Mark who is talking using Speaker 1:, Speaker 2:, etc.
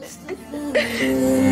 Speaker 1: Hasta